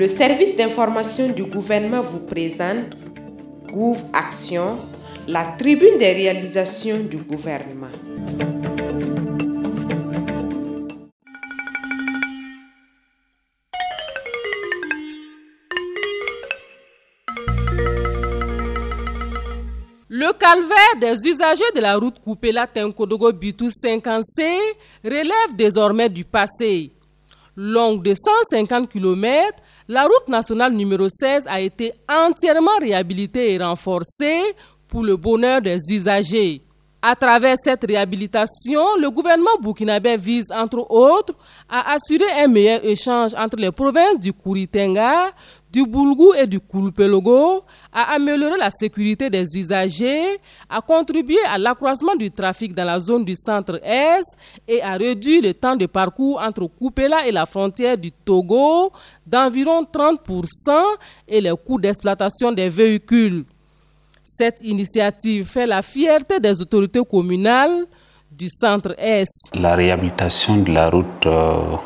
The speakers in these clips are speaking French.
le service d'information du gouvernement vous présente Gouv Action, la tribune des réalisations du gouvernement. Le calvaire des usagers de la route Coupela Tenkodogo Bitou 50C relève désormais du passé. Longue de 150 km, la route nationale numéro 16 a été entièrement réhabilitée et renforcée pour le bonheur des usagers. À travers cette réhabilitation, le gouvernement burkinabé vise, entre autres, à assurer un meilleur échange entre les provinces du Kouritenga, du Boulgou et du Koulpelogo, à améliorer la sécurité des usagers, à contribuer à l'accroissement du trafic dans la zone du centre-est et à réduire le temps de parcours entre Koupela et la frontière du Togo d'environ 30% et les coûts d'exploitation des véhicules. Cette initiative fait la fierté des autorités communales du centre-est. La réhabilitation de la route euh,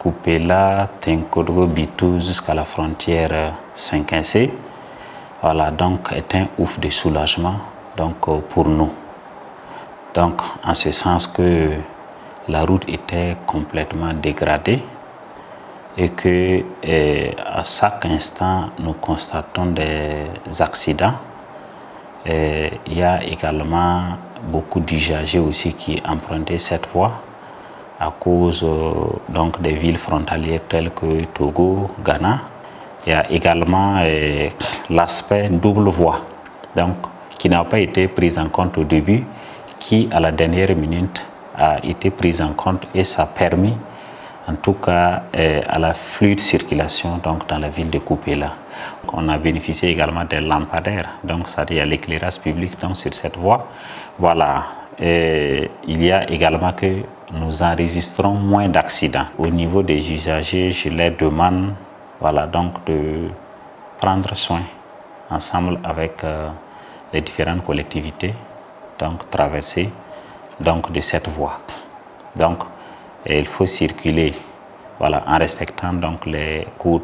Koupela, Tenkodogo, Bitou jusqu'à la frontière 5C voilà, donc, est un ouf de soulagement donc, euh, pour nous. Donc, en ce sens que la route était complètement dégradée et que euh, à chaque instant nous constatons des accidents. Il y a également beaucoup d'usagers aussi qui empruntaient cette voie à cause euh, donc des villes frontalières telles que Togo, Ghana. Il y a également euh, l'aspect double voie, donc qui n'a pas été pris en compte au début, qui à la dernière minute a été pris en compte et ça a permis en tout cas euh, à la fluide circulation donc dans la ville de Coupéla. On a bénéficié également des lampadaires, donc ça à l'éclairage public donc, sur cette voie. Voilà. Il y a également que nous enregistrons moins d'accidents. Au niveau des usagers, je leur demande voilà, donc de prendre soin ensemble avec euh, les différentes collectivités, donc traverser donc, de cette voie. Donc, il faut circuler voilà, en respectant donc, les cours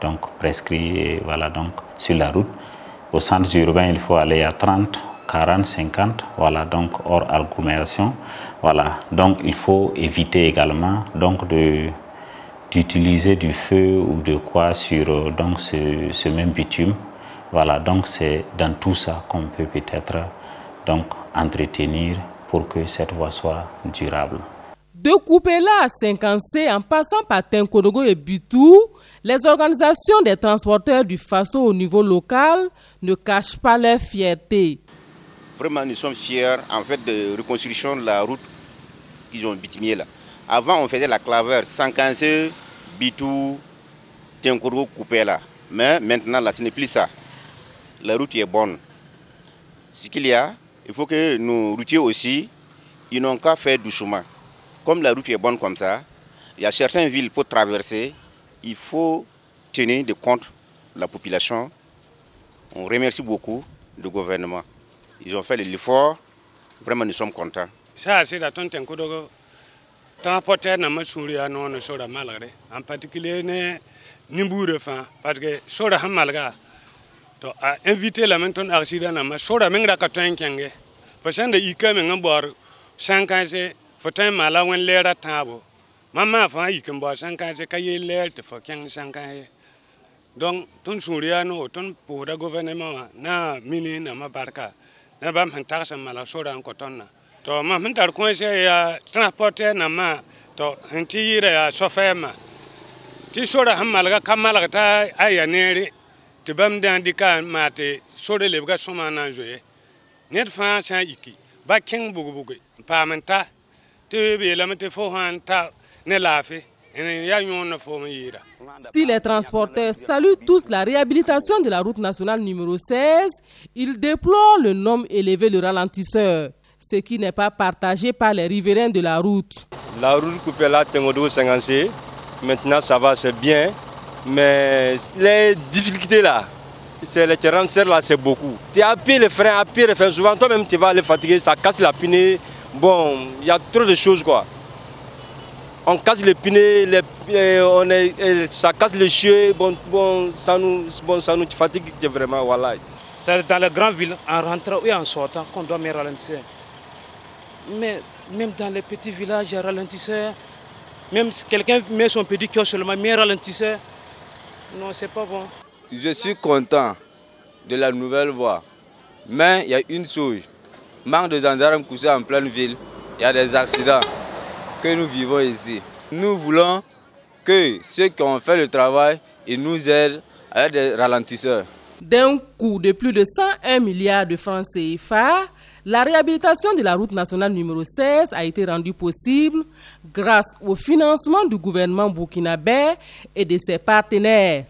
donc prescrit voilà, donc, sur la route. Au centre urbain, il faut aller à 30, 40, 50, voilà, donc hors agglomération. Voilà, donc il faut éviter également donc d'utiliser du feu ou de quoi sur donc ce, ce même bitume. Voilà, donc c'est dans tout ça qu'on peut peut-être donc entretenir pour que cette voie soit durable. De Coupela à 50C en passant par Tenkodogo et Bitou, les organisations des transporteurs du Faso au niveau local ne cachent pas leur fierté. Vraiment, nous sommes fiers en fait de reconstruction de la route qu'ils ont bitumée là. Avant, on faisait la claveur 50C, Bitou, Tenkodogo, Coupela. Mais maintenant, là, ce n'est plus ça. La route est bonne. Ce qu'il y a, il faut que nos routiers aussi, ils n'ont qu'à faire du chemin comme la route est bonne comme ça, il y a certaines villes pour traverser, il faut tenir de compte la population. On remercie beaucoup le gouvernement. Ils ont fait l'effort, vraiment nous sommes contents. Ça, c'est la tonte transporteur na masuriya no no sora malgre en particulier ne nimbure fa parce que sora hamalga a invité la menton accident na ma sora mengra ka tankenge parce que ikame ngabor 50 fo tõe n maala wẽn lɛɛrã tãabo mam maa fãa yik n bao sãn-kãense ka yeel lɛɛr tɩ fo kẽng sãn-kãense donc tõnd sũur yaa no tõnd pʋʋsda gouvernement na mini nama barka ne bam sẽn tags n mala sora n kõ tõndna tɔ mam sẽn tar kõese yaa transportɛr nambã tɔ sẽn tɩ yɩɩra yaa sofɛɛmã tɩ sora sẽn malga ka malg t'a a ya neere tɩ bãmb dã n dɩka maa tɩ sorã lebga sõma na n zoe ned fãa sã n iki ba kẽng bugu n paam n ta Si les transporteurs saluent tous la réhabilitation de la route nationale numéro 16, ils déplorent le nombre élevé de ralentisseurs, ce qui n'est pas partagé par les riverains de la route. La route coupée là, Tengodo 50 maintenant ça va, c'est bien, mais les difficultés là, c'est les terrains là, c'est beaucoup. Tu as appuyé les freins, appuyé les freins, souvent toi-même tu vas aller fatiguer, ça casse la pinée. Bon, il y a trop de choses quoi. On casse les pneus, les, on est, ça casse les cheveux, bon, bon, ça nous, bon, ça nous fatigue vraiment, voilà. C'est dans les grandes villes, en rentrant et en sortant, qu'on doit me ralentir. Mais même dans les petits villages, il ralentisseur. Même si quelqu'un met son petit cœur seulement, mais ralentisseur. Non, c'est pas bon. Je suis content de la nouvelle voie. Mais il y a une chose. Manque de gendarmes couchés en pleine ville. Il y a des accidents nous vivons ici. Nous voulons que ceux qui ont fait le travail ils nous aident avec des ralentisseurs. D'un coût de plus de 101 milliards de francs CFA, la réhabilitation de la route nationale numéro 16 a été rendue possible grâce au financement du gouvernement burkinabé et de ses partenaires.